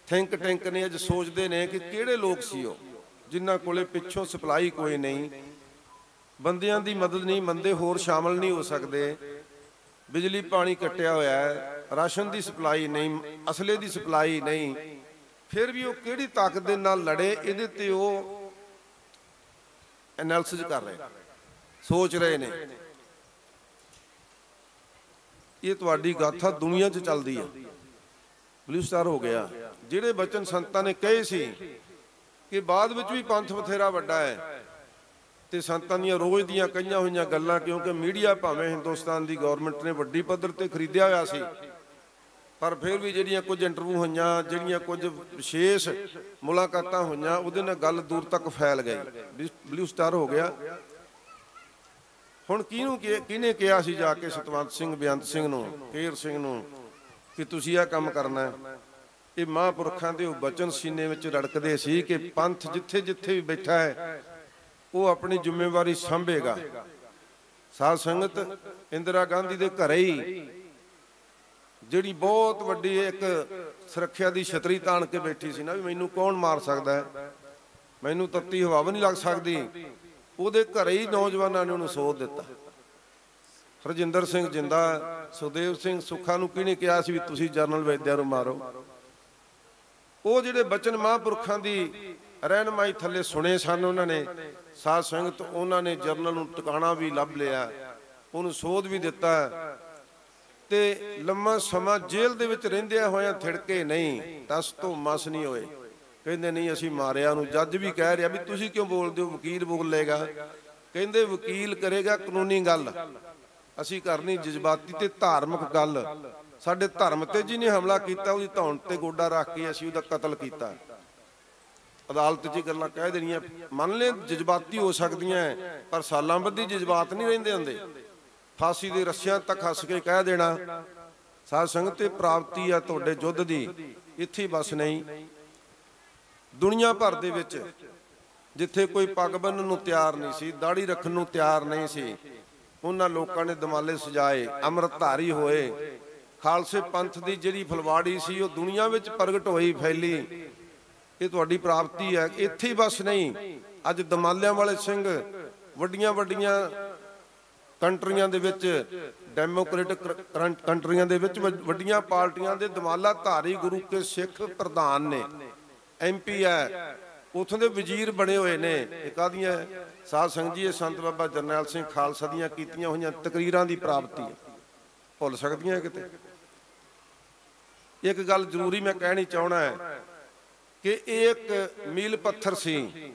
ਥਿੰਕ ਟੈਂਕ ਨੇ ਅੱਜ ਸੋਚਦੇ ਨੇ ਕਿ ਕਿਹੜੇ ਲੋਕ ਸੀ ਉਹ, ਜਿਨ੍ਹਾਂ ਕੋਲੇ ਪਿੱਛੋਂ ਸਪਲਾਈ ਕੋਈ ਨਹੀਂ, ਬੰਦਿਆਂ ਦੀ ਮਦਦ ਨਹੀਂ, ਬੰਦੇ ਹੋਰ ਸ਼ਾਮਲ ਨਹੀਂ ਹੋ ਸਕਦੇ, ਬਿਜਲੀ ਪਾਣੀ ਕੱਟਿਆ ਹੋਇਆ ਹੈ, ਰਾਸ਼ਨ ਦੀ ਸਪਲਾਈ ਨਹੀਂ, ਅਸਲੇ ਦੀ ਸਪਲਾਈ ਨਹੀਂ, ਫਿਰ ਵੀ ਉਹ ਕਿਹੜੀ ਤਾਕਤ ਦੇ ਨਾਲ ਲੜੇ, ਇਹਦੇ ਤੇ ਉਹ ਐਨਾਲਿਸਿਸ ਕਰ ਰਹੇ ਸੋਚ ਰਹੇ ਨੇ। ਇਹ ਤੁਹਾਡੀ ਗਾਥਾ ਦੁਨੀਆ 'ਚ ਚੱਲਦੀ ਹੈ। ਬਲੂ ਸਟਾਰ ਹੋ ਗਿਆ। ਜਿਹੜੇ ਬਚਨ ਸੰਤਾਂ ਨੇ ਕਹੇ ਸੀ ਕਿ ਬਾਅਦ ਵਿੱਚ ਵੀ ਪੰਥ ਬਥੇਰਾ ਵੱਡਾ ਹੈ ਤੇ ਸੰਤਾਂ ਦੀਆਂ ਰੋਜ਼ ਦੀਆਂ ਕਈਆਂ ਹੋਈਆਂ ਗੱਲਾਂ ਕਿਉਂਕਿ ਮੀਡੀਆ ਭਾਵੇਂ ਹਿੰਦੁਸਤਾਨ ਦੀ ਗਵਰਨਮੈਂਟ ਨੇ ਵੱਡੀ ਪੱਧਰ ਤੇ ਖਰੀਦਿਆ ਹੋਇਆ ਸੀ, ਪਰ ਫਿਰ ਵੀ ਜਿਹੜੀਆਂ ਕੁਝ ਇੰਟਰਵਿਊ ਹੋਈਆਂ, ਜਿਹੜੀਆਂ ਕੁਝ ਵਿਸ਼ੇਸ਼ ਮੁਲਾਕਾਤਾਂ ਹੋਈਆਂ, ਉਹਦੇ ਨਾਲ ਗੱਲ ਦੂਰ ਤੱਕ ਫੈਲ ਗਈ। ਬਲੂ ਸਟਾਰ ਹੋ ਗਿਆ। ਹੁਣ ਕਿਹਨੂੰ ਕਿਹਨੇ ਕਿਹਾ ਸੀ ਜਾ ਕੇ ਸਤਵੰਤ ਸਿੰਘ ਬੇਅੰਤ ਸਿੰਘ ਨੂੰ, ਕੇਰ ਸਿੰਘ ਨੂੰ ਕਿ ਤੁਸੀਂ ਇਹ ਕੰਮ ਕਰਨਾ ਹੈ? ਇਹ ਮਹਾਂਪੁਰਖਾਂ ਦੇ ਉਹ ਬਚਨ ਸੀਨੇ ਵਿੱਚ ਰੜਕਦੇ ਸੀ ਕਿ ਪੰਥ ਜਿੱਥੇ ਜਿੱਥੇ ਵੀ ਬੈਠਾ ਹੈ, ਉਹ ਆਪਣੀ ਜ਼ਿੰਮੇਵਾਰੀ ਸੰਭੇਗਾ। ਸਾਧ ਸੰਗਤ ਇੰਦਰਾ ਗਾਂਧੀ ਦੇ ਘਰੇ ਹੀ ਜਿਹੜੀ ਬਹੁਤ ਵੱਡੀ ਇੱਕ ਸੁਰੱਖਿਆ ਦੀ ਛਤਰੀ ਤਾਣ ਕੇ ਬੈਠੀ ਸੀ ਨਾ ਵੀ ਮੈਨੂੰ ਕੌਣ ਮਾਰ ਸਕਦਾ ਹੈ? ਮੈਨੂੰ ਤੱਤੀ ਹਵਾ ਵੀ ਨਹੀਂ ਲੱਗ ਸਕਦੀ। ਉਹਦੇ ਘਰੇ ਹੀ ਨੌਜਵਾਨਾਂ ਨੇ ਉਹਨੂੰ ਸੋਧ ਦਿੱਤਾ। ਹਰਜਿੰਦਰ ਸਿੰਘ ਜਿੰਦਾ, ਸੁਖਦੇਵ ਸਿੰਘ ਸੁੱਖਾ ਨੂੰ ਕਿਹਨੇ ਕਿਹਾ ਸੀ ਵੀ ਤੁਸੀਂ ਜਰਨਲ ਵੈਦਿਆ ਨੂੰ ਮਾਰੋ? ਉਹ ਜਿਹੜੇ ਬਚਨ ਮਹਾਂਪੁਰਖਾਂ ਦੀ ਰਹਿਨਮਾਈ ਥੱਲੇ ਸੁਣੇ ਸਨ, ਉਹਨਾਂ ਨੇ ਸਾਧ ਸੰਗਤ ਉਹਨਾਂ ਨੇ ਜਰਨਲ ਨੂੰ ਟਿਕਾਣਾ ਵੀ ਲੱਭ ਲਿਆ, ਉਹਨੂੰ ਸੋਧ ਵੀ ਦਿੱਤਾ। ਤੇ ਲੰਮਾ ਸਮਾਂ ਜੇਲ੍ਹ ਦੇ ਵਿੱਚ ਰਹਿੰਦਿਆਂ ਹੋਇਆਂ ਥਿੜਕੇ ਨਹੀਂ, ਤਸ ਤੋਂ ਮਸ ਨਹੀਂ ਹੋਏ। ਕਹਿੰਦੇ, ਨਹੀਂ, ਅਸੀਂ ਮਾਰਿਆ ਨੂੰ ਜੱਜ ਵੀ ਕਹਿ ਰਿਹਾ ਵੀ, ਤੁਸੀਂ ਕਿਉਂ ਬੋਲਦੇ ਹੋ? ਵਕੀਲ ਬੋਲੇਗਾ ਕਹਿੰਦੇ, ਵਕੀਲ ਕਰੇਗਾ ਕਾਨੂੰਨੀ ਗੱਲ। ਅਸੀਂ ਕਰਨੀ ਜਜ਼ਬਾਤੀ ਤੇ ਧਾਰਮਿਕ ਗੱਲ। ਸਾਡੇ ਧਰਮ ਤੇ ਜਿਹਨੇ ਹਮਲਾ ਕੀਤਾ, ਉਹਦੀ ਧੌਣ ਤੇ ਗੋਡਾ ਰੱਖ ਕੇ ਅਸੀਂ ਉਹਦਾ ਕਤਲ ਕੀਤਾ। ਅਦਾਲਤ 'ਚ ਗੱਲਾਂ ਕਹਿ ਦੇਣੀਆਂ, ਮੰਨ ਲੈ ਜਜ਼ਬਾਤੀ ਹੋ ਸਕਦੀਆਂ ਪਰ ਸਾਲਾਂ ਬੱਧੀ ਜਜ਼ਬਾਤ ਨਹੀਂ ਰਹਿੰਦੇ ਹੁੰਦੇ। ਫਾਂਸੀ ਦੇ ਰੱਸਿਆਂ ਤੱਕ ਹੱਸ ਕੇ ਕਹਿ ਦੇਣਾ, ਸਾਧ ਸੰਗਤ ਤੇ ਪ੍ਰਾਪਤੀ ਆ ਤੁਹਾਡੇ ਯੁੱਧ ਦੀ, ਇੱਥੇ ਬਸ ਨਹੀਂ। ਦੁਨੀਆ ਭਰ ਦੇ ਵਿੱਚ ਜਿੱਥੇ ਕੋਈ ਪੱਗ ਬੰਨਣ ਨੂੰ ਤਿਆਰ ਨਹੀਂ ਸੀ ਦਾੜੀ ਰੱਖਣ ਨੂੰ ਤਿਆਰ ਨਹੀਂ ਸੀ, ਉਹਨਾਂ ਲੋਕਾਂ ਨੇ ਦਮਾਲੇ ਸਜਾਏ, ਅੰਮ੍ਰਿਤਧਾਰੀ ਹੋਏ ਖਾਲਸੇ ਪੰਥ ਦੀ ਜਿਹੜੀ ਫਲਵਾੜੀ ਸੀ, ਉਹ ਦੁਨੀਆ ਵਿੱਚ ਪ੍ਰਗਟ ਹੋਈ, ਫੈਲੀ। ਇਹ ਤੁਹਾਡੀ ਪ੍ਰਾਪਤੀ ਹੈ। ਇੱਥੇ ਹੀ ਬਸ ਨਹੀਂ, ਅੱਜ ਦਮਾਲਿਆਂ ਵਾਲੇ ਸਿੰਘ ਵੱਡੀਆਂ ਵੱਡੀਆਂ ਕੰਟਰੀਆਂ ਦੇ ਵਿੱਚ, ਡੈਮੋਕ੍ਰੈਟਿਕ ਕੰਟਰੀਆਂ ਦੇ ਵਿੱਚ ਵੱਡੀਆਂ ਪਾਰਟੀਆਂ ਦੇ ਦਮਾਲਾ ਧਾਰੀ ਗੁਰੂ ਕੇ ਸਿੱਖ ਪ੍ਰਧਾਨ ਨੇ। ਐਮਪੀ ਹੈ। ਉਥੋਂ ਦੇ ਵਜ਼ੀਰ ਬਣੇ ਹੋਏ ਨੇ। ਇੱਕ ਆਦੀਆਂ ਸਾਧ ਸੰਗਤ ਜੀ, ਇਹ ਸੰਤ ਬਾਬਾ ਜਰਨੈਲ ਸਿੰਘ ਖਾਲਸਾ ਦੀਆਂ ਕੀਤੀਆਂ ਹੋਈਆਂ ਤਕਰੀਰਾਂ ਦੀ ਪ੍ਰਾਪਤੀ ਹੈ। ਭੁੱਲ ਸਕਦੀਆਂ ਕਿਤੇ? ਇੱਕ ਗੱਲ ਜ਼ਰੂਰੀ ਮੈਂ ਕਹਿਣੀ ਚਾਹਣਾ ਹੈ ਕਿ ਇਹ ਇੱਕ ਮੀਲ ਪੱਥਰ ਸੀ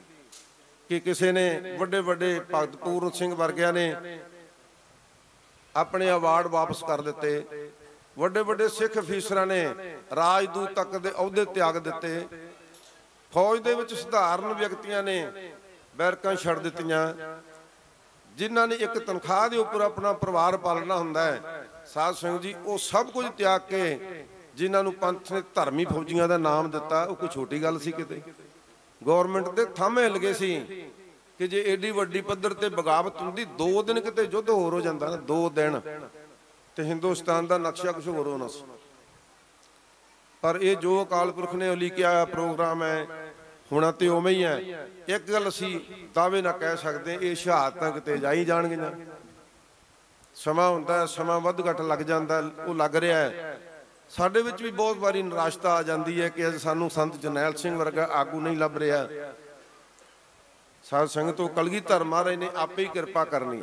ਕਿ ਕਿਸੇ ਨੇ ਵੱਡੇ ਵੱਡੇ ਭਗਤ ਪੂਰਨ ਸਿੰਘ ਵਰਗਿਆਂ ਨੇ ਆਪਣੇ ਅਵਾਰਡ ਵਾਪਸ ਕਰ ਦਿੱਤੇ। ਵੱਡੇ ਵੱਡੇ ਸਿੱਖ ਅਫੀਸਰਾਂ ਨੇ ਰਾਜਦੂਤ ਤੱਕ ਦੇ ਅਹੁਦੇ ਤਿਆਗ ਦਿੱਤੇ। ਫੌਜ ਦੇ ਵਿੱਚ ਸਧਾਰਨ ਵਿਅਕਤੀਆਂ ਨੇ ਬੈਰਕਾਂ ਛੱਡ ਦਿੱਤੀਆਂ। ਜਿਨ੍ਹਾਂ ਨੇ ਇੱਕ ਤਨਖਾਹ ਦੇ ਉੱਪਰ ਆਪਣਾ ਪਰਿਵਾਰ ਪਾਲਣਾ ਹੁੰਦਾ ਹੈ। ਸਾਧ ਸੰਗਤ ਜੀ, ਉਹ ਸਭ ਕੁਝ ਤਿਆਗ ਕੇ ਜਿਨ੍ਹਾਂ ਨੂੰ ਪੰਥ ਨੇ ਧਰਮੀ ਫੌਜੀਆਂ ਦਾ ਨਾਮ ਦਿੱਤਾ, ਉਹ ਕੋਈ ਛੋਟੀ ਗੱਲ ਸੀ ਕਿਤੇ? ਗਵਰਨਮੈਂਟ ਦੇ ਥੰਮੇ ਗਏ ਸੀ ਕਿ ਜੇ ਏਡੀ ਵੱਡੀ ਪੱਧਰ ਤੇ ਬਗਾਵਤ ਹੁੰਦੀ, ਦੋ ਦਿਨ ਕਿਤੇ ਯੁੱਧ ਹੋਰ ਹੋ ਜਾਂਦਾ ਨਾ, ਦੋ ਦਿਨ। ਤੇ ਹਿੰਦੁਸਤਾਨ ਦਾ ਨਕਸ਼ਾ ਕੁਝ ਹੋਰ ਹੋਣਾ ਸੀ। ਪਰ ਇਹ ਜੋ ਅਕਾਲ ਪੁਰਖ ਨੇ ਉਲੀਕਿਆ ਪ੍ਰੋਗਰਾਮ ਹੈ, ਹੋਣਾ ਤੇ ਉਵੇਂ ਹੀ ਹੈ। ਇੱਕ ਗੱਲ ਅਸੀਂ ਦਾਅਵੇ ਨਾਲ ਕਹਿ ਸਕਦੇ, ਇਹ ਸ਼ਹਾਦਤਾਂ ਕਿਤੇ ਜਾਈ ਜਾਣਗੀਆਂ। ਸਮਾਂ ਹੁੰਦਾ ਸਮਾਂ ਵੱਧ ਘੱਟ ਲੱਗ ਜਾਂਦਾ, ਉਹ ਲੱਗ ਰਿਹਾ ਹੈ। ਸਾਡੇ ਵਿੱਚ ਵੀ ਬਹੁਤ ਵਾਰੀ ਨਿਰਾਸ਼ਤਾ ਆ ਜਾਂਦੀ ਹੈ ਕਿ ਅੱਜ ਸਾਨੂੰ ਸੰਤ ਜਰਨੈਲ ਸਿੰਘ ਵਰਗਾ ਆਗੂ ਨਹੀਂ ਲੱਭ ਰਿਹਾ। ਸਾਧ ਸੰਗਤ ਤੋਂ ਕਲਗੀਧਰ ਮਹਾਰਾਜ ਨੇ ਆਪੇ ਹੀ ਕਿਰਪਾ ਕਰਨੀ,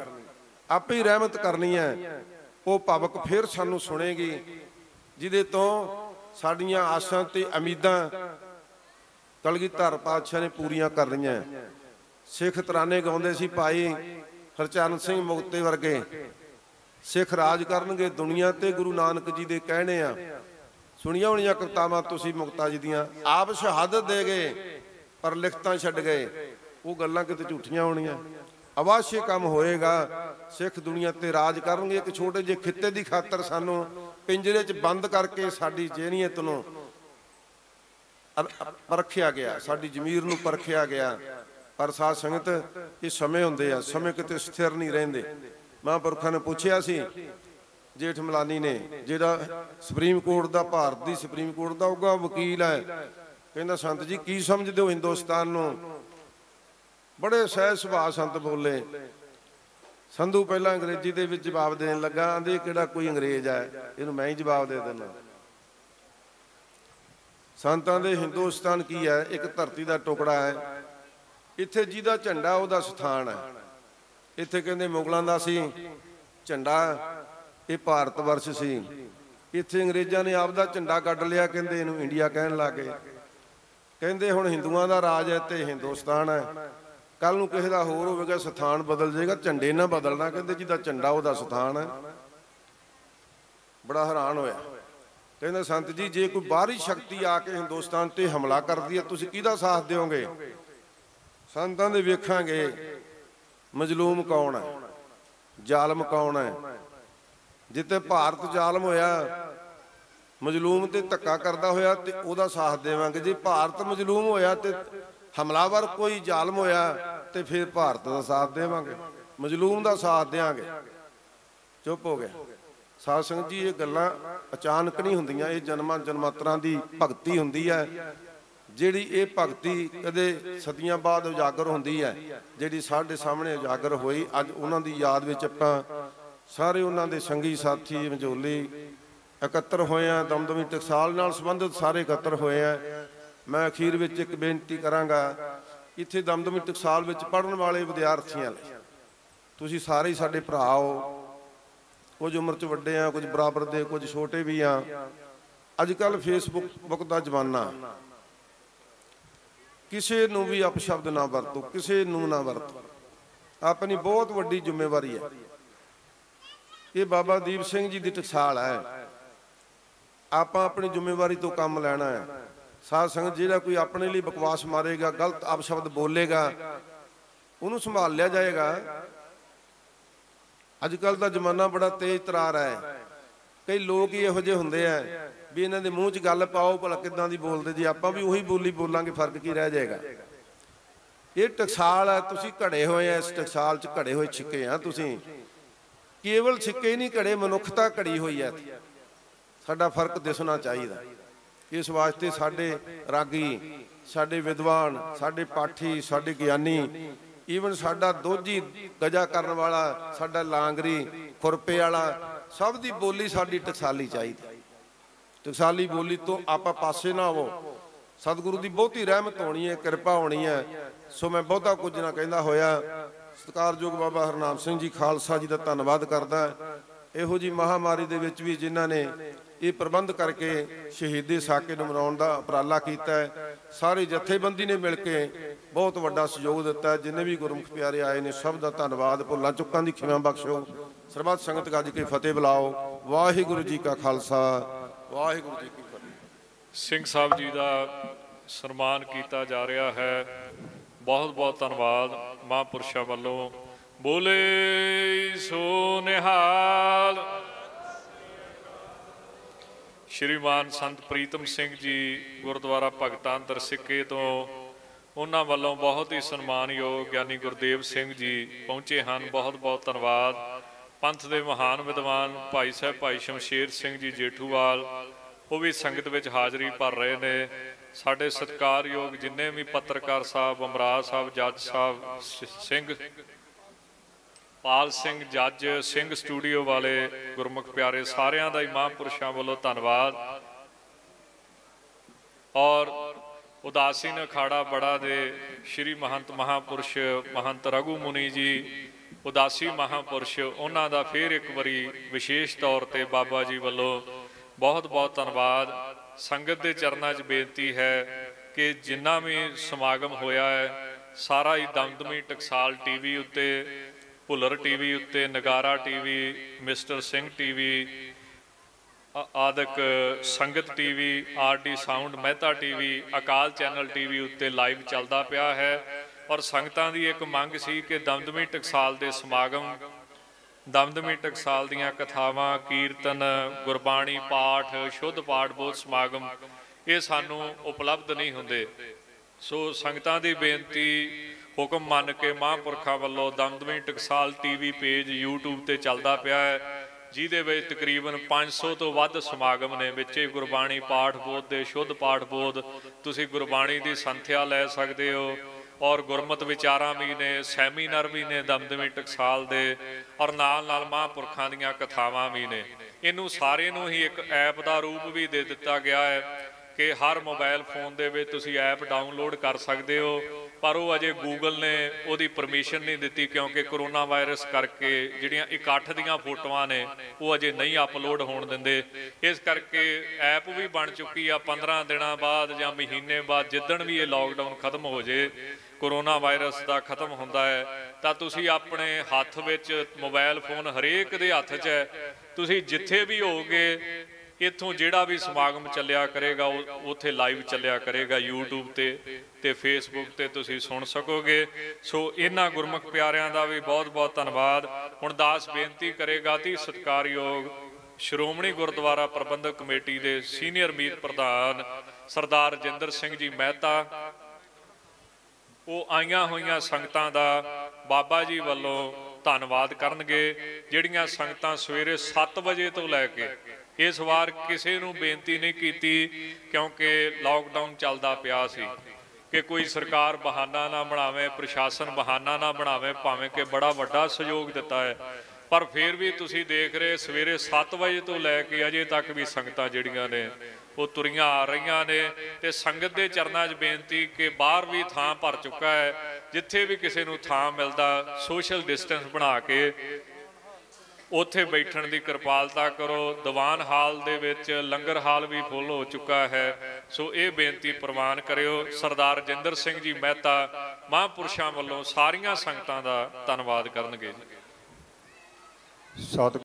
ਆਪੇ ਹੀ ਰਹਿਮਤ ਕਰਨੀ ਹੈ। ਉਹ ਭਵਕ ਫਿਰ ਸਾਨੂੰ ਸੁਣੇਗੀ, ਜਿਹਦੇ ਤੋਂ ਸਾਡੀਆਂ ਆਸਾਂ ਤੇ ਉਮੀਦਾਂ ਕਲਗੀਧਰ ਪਾਤਸ਼ਾਹ ਨੇ ਪੂਰੀਆਂ ਕਰਨੀਆਂ। ਸਿੱਖ ਤਰਾਨੇ ਗਾਉਂਦੇ ਸੀ ਭਾਈ ਹਰਚਰਨ ਸਿੰਘ ਮੁਕਤੇ ਵਰਗੇ। ਸਿੱਖ ਰਾਜ ਕਰਨਗੇ ਦੁਨੀਆ ਤੇ ਗੁਰੂ ਨਾਨਕ ਜੀ ਦੇ ਕਹਿਣੇ ਆ। ਸੁਣੀਆਂ ਹੋਣੀਆਂ ਕਵਿਤਾਵਾਂ ਤੁਸੀਂ ਮੁਕਤਾ ਜੀ ਦੀਆਂ। ਆਪ ਸ਼ਹਾਦਤ ਦੇ ਗਏ, ਪਰ ਲਿਖਤਾਂ ਛੱਡ ਗਏ। ਉਹ ਗੱਲਾਂ ਕਿਤੇ ਝੂਠੀਆਂ ਹੋਣੀਆਂ। ਅਵਾਸ਼ੇ ਕੰਮ ਹੋਏਗਾ, ਸਿੱਖ ਦੁਨੀਆ ਤੇ ਰਾਜ ਕਰਨਗੇ। ਇੱਕ ਛੋਟੇ ਜਿਹੇ ਖਿੱਤੇ ਦੀ ਖਾਤਰ ਸਾਨੂੰ ਪਿੰਜਰੇ 'ਚ ਬੰਦ ਕਰਕੇ ਸਾਡੀ ਜੇਨੀਅਤ ਨੂੰ ਪਰਖਿਆ ਗਿਆ। ਸਾਡੀ ਜ਼ਮੀਰ ਨੂੰ ਪਰਖਿਆ ਗਿਆ। ਪਰ ਸਾਧ ਸੰਗਤ, ਇਹ ਸਮੇਂ ਹੁੰਦੇ ਆ। ਸਮੇਂ ਕਿਤੇ ਸਥਿਰ ਨਹੀਂ ਰਹਿੰਦੇ। ਮਹਾਂਪੁਰਖਾਂ ਨੇ ਪੁੱਛਿਆ ਸੀ ਜੇਠ ਮਲਾਨੀ ਨੇ, ਜਿਹੜਾ ਸੁਪਰੀਮ ਕੋਰਟ ਦਾ ਭਾਰਤ ਦੀ ਸੁਪਰੀਮ ਕੋਰਟ ਦਾ ਉਹਗਾ ਵਕੀਲ ਹੈ, ਕਹਿੰਦਾ, ਸੰਤ ਜੀ, ਕੀ ਸਮਝਦੇ ਹੋ ਹਿੰਦੁਸਤਾਨ ਨੂੰ? ਬੜੇ ਸਹਿਜ ਸੁਭਾਅ ਸੰਤ ਬੋਲੇ। ਸੰਧੂ ਪਹਿਲਾਂ ਅੰਗਰੇਜ਼ੀ ਦੇ ਵਿੱਚ ਜਵਾਬ ਦੇਣ ਲੱਗਾ ਆਂਦੇ ਕਿਹੜਾ ਕੋਈ ਅੰਗਰੇਜ਼ ਹੈ? ਇਹਨੂੰ ਮੈਂ ਹੀ ਜਵਾਬ ਦੇ ਦਿੰਦਾ। ਸੰਤਾਂ ਦੇ ਹਿੰਦੁਸਤਾਨ ਕੀ ਹੈ? ਇੱਕ ਧਰਤੀ ਦਾ ਟੁਕੜਾ ਹੈ। ਇੱਥੇ ਜਿਹਦਾ ਝੰਡਾ, ਉਹਦਾ ਸਥਾਨ ਹੈ। ਇੱਥੇ ਕਹਿੰਦੇ, ਮੁਗਲਾਂ ਦਾ ਸੀ ਝੰਡਾ। ਇਹ ਭਾਰਤ ਵਰਸ਼ ਸੀ। ਇੱਥੇ ਅੰਗਰੇਜ਼ਾਂ ਨੇ ਆਪਦਾ ਝੰਡਾ ਕੱਢ ਲਿਆ, ਕਹਿੰਦੇ ਇਹਨੂੰ ਇੰਡੀਆ ਕਹਿਣ ਲੱਗੇ। ਕਹਿੰਦੇ ਹੁਣ ਹਿੰਦੂਆਂ ਦਾ ਰਾਜ ਹੈ ਤੇ ਹਿੰਦੁਸਤਾਨ ਹੈ। ਕੱਲ ਨੂੰ ਕਿਸੇ ਦਾ ਹੋਰ ਹੋਵੇਗਾ, ਸਥਾਨ ਬਦਲ ਜਾਏਗਾ, ਝੰਡੇ ਨਾ ਬਦਲਣਾ, ਕਹਿੰਦੇ ਜਿਹਦਾ ਝੰਡਾ ਉਹਦਾ ਸਥਾਨ ਹੈ। ਬੜਾ ਹੈਰਾਨ ਹੋਇਆ। ਕਹਿੰਦਾ, ਸੰਤ ਜੀ, ਜੇ ਕੋਈ ਬਾਹਰੀ ਸ਼ਕਤੀ ਆ ਕੇ ਹਿੰਦੁਸਤਾਨ ਤੇ ਹਮਲਾ ਕਰਦੀ ਹੈ, ਤੁਸੀਂ ਕਿਹਦਾ ਸਾਥ ਦਿਓਗੇ? ਸੰਤਾਂ ਦੇ ਵੇਖਾਂਗੇ, ਮਜਲੂਮ ਕੌਣ ਹੈ? ਜ਼ਾਲਮ ਕੌਣ ਹੈ? ਜਿੱਤੇ ਭਾਰਤ ਜ਼ਾਲਮ ਹੋਇਆ, ਮਜਲੂਮ ਤੇ ਧੱਕਾ ਕਰਦਾ ਹੋਇਆ ਤੇ ਉਹਦਾ ਸਾਥ ਦੇਵਾਂਗੇ। ਜੇ ਭਾਰਤ ਮਜਲੂਮ ਹੋਇਆ ਤੇ ਹਮਲਾਵਰ ਕੋਈ ਜ਼ਾਲਮ ਹੋਇਆ ਤੇ ਫਿਰ ਭਾਰਤ ਦਾ ਸਾਥ ਦੇਵਾਂਗੇ। ਮਜਲੂਮ ਦਾ ਸਾਥ ਦੇਵਾਂਗੇ ਚੁੱਪ ਹੋ ਗਿਆ। ਸਾਧ ਸੰਗਤ ਜੀ, ਇਹ ਗੱਲਾਂ ਅਚਾਨਕ ਨਹੀਂ ਹੁੰਦੀਆਂ। ਇਹ ਜਨਮਾਂ ਜਨਮਾਤਰਾਂ ਦੀ ਭਗਤੀ ਹੁੰਦੀ ਹੈ। ਜਿਹੜੀ ਇਹ ਭਗਤੀ ਕਦੇ ਸਦੀਆਂ ਬਾਅਦ ਉਜਾਗਰ ਹੁੰਦੀ ਹੈ, ਜਿਹੜੀ ਸਾਡੇ ਸਾਹਮਣੇ ਉਜਾਗਰ ਹੋਈ, ਅੱਜ ਉਹਨਾਂ ਦੀ ਯਾਦ ਵਿੱਚ ਆਪਾਂ ਸਾਰੇ ਉਹਨਾਂ ਦੇ ਸੰਗੀ ਸਾਥੀ, ਮਝੋਲੀ ਇਕੱਤਰ ਹੋਏ ਆ, ਦਮਦਮੀ ਟਕਸਾਲ ਨਾਲ ਸੰਬੰਧਿਤ ਸਾਰੇ ਇਕੱਤਰ ਹੋਏ ਆ। ਮੈਂ ਅਖੀਰ ਵਿੱਚ ਇੱਕ ਬੇਨਤੀ ਕਰਾਂਗਾ, ਇੱਥੇ ਦਮਦਮੀ ਟਕਸਾਲ ਵਿੱਚ ਪੜਨ ਵਾਲੇ ਵਿਦਿਆਰਥੀਆਂ ਲਈ। ਤੁਸੀਂ ਸਾਰੇ ਸਾਡੇ ਭਰਾ ਹੋ। ਕੁਝ ਉਮਰ 'ਚ ਵੱਡੇ ਆ, ਕੁਝ ਬਰਾਬਰ ਦੇ, ਕੁਝ ਛੋਟੇ ਵੀ ਆ। ਅੱਜ ਕੱਲ ਫੇਸਬੁੱਕ ਬੁੱਕ ਦਾ ਜ਼ਮਾਨਾ। ਕਿਸੇ ਨੂੰ ਵੀ ਅਪਸ਼ਬਦ ਨਾ ਵਰਤੋ, ਕਿਸੇ ਨੂੰ ਨਾ ਵਰਤੋ। ਆਪਣੀ ਬਹੁਤ ਵੱਡੀ ਜ਼ਿੰਮੇਵਾਰੀ ਹੈ। ਇਹ ਬਾਬਾ ਦੀਪ ਸਿੰਘ ਜੀ ਦੀ ਟਕਸਾਲ ਹੈ। ਆਪਾਂ ਆਪਣੀ ਜ਼ਿੰਮੇਵਾਰੀ ਤੋਂ ਕੰਮ ਲੈਣਾ ਹੈ। ਸਾਧ ਸੰਗਤ ਜਿਹੜਾ ਕੋਈ ਆਪਣੇ ਲਈ ਬਕਵਾਸ ਮਾਰੇਗਾ, ਗਲਤ ਅਪਸ਼ਬਦ ਬੋਲੇਗਾ, ਉਹਨੂੰ ਸੰਭਾਲ ਲਿਆ ਜਾਏਗਾ। ਅੱਜ ਕੱਲ ਦਾ ਜ਼ਮਾਨਾ ਬੜਾ ਤੇਜ਼ ਤਰਾਰ ਹੈ। ਕਈ ਲੋਕ ਹੀ ਇਹੋ ਜਿਹੇ ਹੁੰਦੇ ਆ ਵੀ ਇਹਨਾਂ ਦੇ ਮੂੰਹ 'ਚ ਗੱਲ ਪਾਓ, ਭਲਾ ਕਿਦਾਂ ਦੀ ਬੋਲਦੇ ਜੀ। ਆਪਾਂ ਵੀ ਉਹੀ ਬੋਲੀ ਬੋਲਾਂਗੇ, ਫ਼ਰਕ ਕੀ ਰਹਿ ਜਾਏਗਾ। ਇਹ ਟਕਸਾਲ ਹੈ ਤੁਸੀਂ ਘੜੇ ਹੋਏ ਆ, ਇਸ ਟਕਸਾਲ 'ਚ ਘੜੇ ਹੋਏ ਛਿੱਕੇ ਆ ਤੁਸੀਂ। ਕੇਵਲ ਸਿੱਕੇ ਨਹੀਂ ਘੜੇ, ਮਨੁੱਖਤਾ ਘੜੀ ਹੋਈ ਹੈ ਸਾਡਾ ਫ਼ਰਕ ਦਿਸਣਾ ਚਾਹੀਦਾ। ਇਸ ਵਾਸਤੇ ਸਾਡੇ ਰਾਗੀ, ਸਾਡੇ ਵਿਦਵਾਨ, ਸਾਡੇ ਪਾਠੀ, ਸਾਡੇ ਗਿਆਨੀ ਈਵਨ ਸਾਡਾ ਦੋਜੀ ਗਜਾ ਕਰਨ ਵਾਲਾ, ਸਾਡਾ ਲਾਂਗਰੀ, ਖੁਰਪੇ ਵਾਲਾ, ਸਭ ਦੀ ਬੋਲੀ ਸਾਡੀ ਟਕਸਾਲੀ ਚਾਹੀਦੀ। ਟਕਸਾਲੀ ਬੋਲੀ ਤੋਂ ਆਪਾਂ ਪਾਸੇ ਨਾ ਆਵੋ ਸਤਿਗੁਰੂ ਦੀ ਬਹੁਤੀ ਰਹਿਮਤ ਹੋਣੀ ਹੈ ਕਿਰਪਾ ਹੋਣੀ ਹੈ ਸੋ ਮੈਂ ਬਹੁਤਾ ਕੁਝ ਨਾ ਕਹਿੰਦਾ ਹੋਇਆ। ਸਤਿਕਾਰਯੋਗ ਬਾਬਾ ਹਰਨਾਮ ਸਿੰਘ ਜੀ ਖਾਲਸਾ ਜੀ ਦਾ ਧੰਨਵਾਦ ਕਰਦਾ ਇਹੋ ਜੀ ਮਹਾਮਾਰੀ ਦੇ ਵਿੱਚ ਵੀ ਜਿਨ੍ਹਾਂ ਨੇ ਇਹ ਪ੍ਰਬੰਧ ਕਰਕੇ ਸ਼ਹੀਦੀ ਸਾਕੇ ਨੂੰ ਮਨਾਉਣ ਦਾ ਉਪਰਾਲਾ ਕੀਤਾ ਹੈ। ਸਾਰੇ ਜਥੇਬੰਦੀ ਨੇ ਮਿਲ ਕੇ ਬਹੁਤ ਵੱਡਾ ਸਹਿਯੋਗ ਦਿੱਤਾ ਜਿੰਨੇ ਵੀ ਗੁਰਮੁਖ ਪਿਆਰੇ ਆਏ ਨੇ, ਸਭ ਦਾ ਧੰਨਵਾਦ। ਭੁੱਲਾਂ ਚੁੱਕਾਂ ਦੀ ਖਿਮਾ ਬਖਸ਼ੋ। ਸਰਬੱਤ ਸੰਗਤ ਗੱਜ ਕੇ ਫਤਿਹ ਬੁਲਾਓ। ਵਾਹਿਗੁਰੂ ਜੀ ਕਾ ਖਾਲਸਾ। ਵਾਹਿਗੁਰੂ ਜੀ ਕੀ ਫਤਿਹ। ਸਿੰਘ ਸਾਹਿਬ ਜੀ ਦਾ ਸਨਮਾਨ ਕੀਤਾ ਜਾ ਰਿਹਾ ਹੈ। ਬਹੁਤ ਬਹੁਤ ਧੰਨਵਾਦ ਮਹਾਂਪੁਰਸ਼ਾਂ ਵੱਲੋਂ। ਬੋਲੇ ਸੋ ਨਿਹਾਲ। ਸ਼੍ਰੀਮਾਨ ਸੰਤ ਪ੍ਰੀਤਮ ਸਿੰਘ ਜੀ ਗੁਰਦੁਆਰਾ ਭਗਤਾਂ ਦਰਸਿੱਕੇ ਤੋਂ ਉਹਨਾਂ ਵੱਲੋਂ ਬਹੁਤ ਹੀ ਸਨਮਾਨਯੋਗ ਗਿਆਨੀ ਗੁਰਦੇਵ ਸਿੰਘ ਜੀ ਪਹੁੰਚੇ ਹਨ। ਬਹੁਤ ਬਹੁਤ ਧੰਨਵਾਦ। ਪੰਥ ਦੇ ਮਹਾਨ ਵਿਦਵਾਨ ਭਾਈ ਸਾਹਿਬ ਭਾਈ ਸ਼ਮਸ਼ੇਰ ਸਿੰਘ ਜੀ ਜੇਠੂਵਾਲ, ਉਹ ਵੀ ਸੰਗਤ ਵਿੱਚ ਹਾਜ਼ਰੀ ਭਰ ਰਹੇ ਨੇ। ਸਾਡੇ ਸਤਿਕਾਰਯੋਗ ਜਿੰਨੇ ਵੀ ਪੱਤਰਕਾਰ ਸਾਹਿਬ, ਅਮਰਾਜ ਸਾਹਿਬ, ਜੱਜ ਸਾਹਿਬ ਸਿੰਘ, ਪਾਲ ਸਿੰਘ, ਜੱਜ, ਸਿੰਘ ਸਟੂਡੀਓ ਵਾਲੇ, ਗੁਰਮੁਖ ਪਿਆਰੇ ਸਾਰਿਆਂ ਦਾ ਹੀ ਮਹਾਂਪੁਰਸ਼ਾਂ ਵੱਲੋਂ ਧੰਨਵਾਦ। ਔਰ ਉਦਾਸੀਨ ਅਖਾੜਾ ਬੜਾ ਦੇ ਸ਼੍ਰੀ ਮਹੰਤ ਮਹਾਪੁਰਸ਼, ਮਹੰਤ ਰਘੂ ਮੁਨੀ ਜੀ, ਉਦਾਸੀ ਮਹਾਪੁਰਸ਼, ਉਹਨਾਂ ਦਾ ਫੇਰ ਇੱਕ ਵਾਰੀ ਵਿਸ਼ੇਸ਼ ਤੌਰ ਤੇ ਬਾਬਾ ਜੀ ਵੱਲੋਂ ਬਹੁਤ ਬਹੁਤ ਧੰਨਵਾਦ। ਸੰਗਤ ਦੇ ਚਰਨਾਂ 'ਚ ਬੇਨਤੀ ਹੈ ਕਿ ਜਿੰਨਾ ਵੀ ਸਮਾਗਮ ਹੋਇਆ ਹੈ, ਸਾਰਾ ਹੀ ਦਮਦਮੀ ਟਕਸਾਲ ਟੀਵੀ ਉੱਤੇ, ਭੁੱਲਰ ਟੀਵੀ ਉੱਤੇ, Nagara TV, mister Singh TV, ਆ- ਆਦਿਕ Sangat TV RD sound, Mehta TV, Akal channel TV ਉੱਤੇ ਲਾਈਵ ਚੱਲਦਾ ਪਿਆ ਹੈ। ਔਰ ਸੰਗਤਾਂ ਦੀ ਇੱਕ ਮੰਗ ਸੀ ਕਿ ਦਮਦਮੀ ਟਕਸਾਲ ਦੇ ਸਮਾਗਮ ਦਮਦਮੀ ਟਕਸਾਲ ਦੀਆਂ ਕਥਾਵਾਂ, ਕੀਰਤਨ, ਗੁਰਬਾਣੀ ਪਾਠ, ਸ਼ੁੱਧ ਪਾਠ, ਬੋਧ ਸਮਾਗਮ, ਇਹ ਸਾਨੂੰ ਉਪਲਬਧ ਨਹੀਂ ਹੁੰਦੇ। ਸੋ ਸੰਗਤਾਂ ਦੀ ਬੇਨਤੀ, ਹੁਕਮ ਮੰਨ ਕੇ ਮਹਾਂਪੁਰਖਾਂ ਵੱਲੋਂ Damdami Taksal TV page YouTube ਤੇ ਚੱਲਦਾ ਪਿਆ ਹੈ, ਜਿਹਦੇ ਵਿੱਚ ਤਕਰੀਬਨ 500 ਤੋਂ ਵੱਧ ਸਮਾਗਮ ਨੇ, ਵਿੱਚੇ ਗੁਰਬਾਣੀ ਪਾਠ ਬੋਧ ਦੇ ਸ਼ੁੱਧ ਪਾਠ ਬੋਧ। ਤੁਸੀਂ ਗੁਰਬਾਣੀ ਦੀ ਸੰਥਿਆ ਲੈ ਸਕਦੇ ਹੋ। ਔਰ ਗੁਰਮਤ ਵਿਚਾਰਾਂ ਵੀ ਨੇ, ਸੈਮੀਨਾਰ ਵੀ ਨੇ ਦਮਦਮੀ ਟਕਸਾਲ ਦੇ, ਔਰ ਨਾਲ ਨਾਲ ਮਹਾਂਪੁਰਖਾਂ ਦੀਆਂ ਕਥਾਵਾਂ ਵੀ ਨੇ। ਇਹਨੂੰ ਸਾਰੇ ਨੂੰ ਹੀ ਇੱਕ ਐਪ ਦਾ ਰੂਪ ਵੀ ਦੇ ਦਿੱਤਾ ਗਿਆ ਹੈ ਕਿ ਹਰ ਮੋਬਾਈਲ ਫੋਨ ਦੇ ਵਿੱਚ ਤੁਸੀਂ ਐਪ ਡਾਊਨਲੋਡ ਕਰ ਸਕਦੇ ਹੋ, ਪਰ ਉਹ ਅਜੇ ਗੂਗਲ ਨੇ ਉਹਦੀ ਪਰਮਿਸ਼ਨ ਨਹੀਂ ਦਿੱਤੀ ਕਿਉਂਕਿ ਕਰੋਨਾ ਵਾਇਰਸ ਕਰਕੇ ਜਿਹੜੀਆਂ ਇਕੱਠ ਦੀਆਂ ਫੋਟੋਆਂ ਨੇ, ਉਹ ਅਜੇ ਨਹੀਂ ਅਪਲੋਡ ਹੋਣ ਦਿੰਦੇ। ਇਸ ਕਰਕੇ ਐਪ ਵੀ ਬਣ ਚੁੱਕੀ ਆ 15 ਦਿਨਾਂ ਬਾਅਦ ਜਾਂ ਮਹੀਨੇ ਬਾਅਦ ਜਿੱਦਣ ਵੀ ਇਹ ਲਾਕਡਾਊਨ ਖਤਮ ਹੋ ਜੇ ਕਰੋਨਾ ਵਾਇਰਸ ਦਾ ਖਤਮ ਹੁੰਦਾ ਹੈ, ਤਾਂ ਤੁਸੀਂ ਆਪਣੇ ਹੱਥ ਵਿੱਚ ਮੋਬਾਈਲ ਫੋਨ ਹਰੇਕ ਦੇ ਹੱਥ 'ਚ ਹੈ। ਤੁਸੀਂ ਜਿੱਥੇ ਵੀ ਹੋਗੇ ਇੱਥੋਂ ਜਿਹੜਾ ਵੀ ਸਮਾਗਮ ਚੱਲਿਆ ਕਰੇਗਾ, ਉਹ ਉੱਥੇ ਲਾਈਵ ਚੱਲਿਆ ਕਰੇਗਾ YouTube ਤੇ ਤੇ Facebook ਤੇ ਤੁਸੀਂ ਸੁਣ ਸਕੋਗੇ। ਸੋ ਇਹਨਾਂ ਗੁਰਮੁਖ ਪਿਆਰਿਆਂ ਦਾ ਵੀ ਬਹੁਤ-ਬਹੁਤ ਧੰਨਵਾਦ। ਹੁਣ ਦਾਸ ਬੇਨਤੀ ਕਰੇਗਾ ਕਿ ਸਤਿਕਾਰਯੋਗ ਸ਼੍ਰੋਮਣੀ ਗੁਰਦੁਆਰਾ ਪ੍ਰਬੰਧਕ ਕਮੇਟੀ ਦੇ ਸੀਨੀਅਰ ਮੀਤ ਪ੍ਰਧਾਨ ਸਰਦਾਰ ਰਜਿੰਦਰ ਸਿੰਘ ਜੀ ਮਹਿਤਾ ਉਹ ਆਈਆਂ ਹੋਈਆਂ ਸੰਗਤਾਂ ਦਾ ਬਾਬਾ ਜੀ ਵੱਲੋਂ ਧੰਨਵਾਦ ਕਰਨਗੇ, ਜਿਹੜੀਆਂ ਸੰਗਤਾਂ ਸਵੇਰੇ 7 ਵਜੇ ਤੋਂ ਲੈ ਕੇ ਇਸ ਵਾਰ ਕਿਸੇ ਨੂੰ ਬੇਨਤੀ ਨਹੀਂ ਕੀਤੀ, ਕਿਉਂਕਿ ਲਾਕਡਾਊਨ ਚੱਲਦਾ ਪਿਆ ਸੀ। ਕਿ ਕੋਈ ਸਰਕਾਰ ਬਹਾਨਾ ਨਾ ਬਣਾਵੇ, ਪ੍ਰਸ਼ਾਸਨ ਬਹਾਨਾ ਨਾ ਬਣਾਵੇ, ਭਾਵੇਂ ਕਿ ਬੜਾ ਵੱਡਾ ਸਹਿਯੋਗ ਦਿੱਤਾ ਹੈ। ਪਰ ਫਿਰ ਵੀ ਤੁਸੀਂ ਦੇਖ ਰਹੇ ਸਵੇਰੇ 7 ਵਜੇ ਤੋਂ ਲੈ ਕੇ ਅਜੇ ਤੱਕ ਵੀ ਸੰਗਤਾਂ ਜਿਹੜੀਆਂ ਨੇ ਉਹ ਤੁਰੀਆਂ ਆ ਰਹੀਆਂ ਨੇ ਤੇ ਸੰਗਤ ਦੇ ਚਰਨਾਂ 'ਚ ਬੇਨਤੀ ਕਿ ਬਾਹਰ ਵੀ ਥਾਂ ਭਰ ਚੁੱਕਾ ਹੈ, ਜਿੱਥੇ ਵੀ ਕਿਸੇ ਨੂੰ ਥਾਂ ਮਿਲਦਾ ਸੋਸ਼ਲ ਡਿਸਟੈਂਸ ਬਣਾ ਕੇ ਉੱਥੇ ਬੈਠਣ ਦੀ ਕਿਰਪਾਲਤਾ ਕਰੋ। ਦੀਵਾਨ ਹਾਲ ਦੇ ਵਿੱਚ ਲੰਗਰ ਹਾਲ ਵੀ ਫੁੱਲ ਹੋ ਚੁੱਕਾ ਹੈ। ਸੋ ਇਹ ਬੇਨਤੀ ਪ੍ਰਵਾਨ ਕਰਿਓ। ਸਰਦਾਰ ਰਜਿੰਦਰ ਸਿੰਘ ਜੀ ਮਹਿਤਾ ਮਹਾਂਪੁਰਸ਼ਾਂ ਵੱਲੋਂ ਸਾਰੀਆਂ ਸੰਗਤਾਂ ਦਾ ਧੰਨਵਾਦ ਕਰਨਗੇ। ਸਤ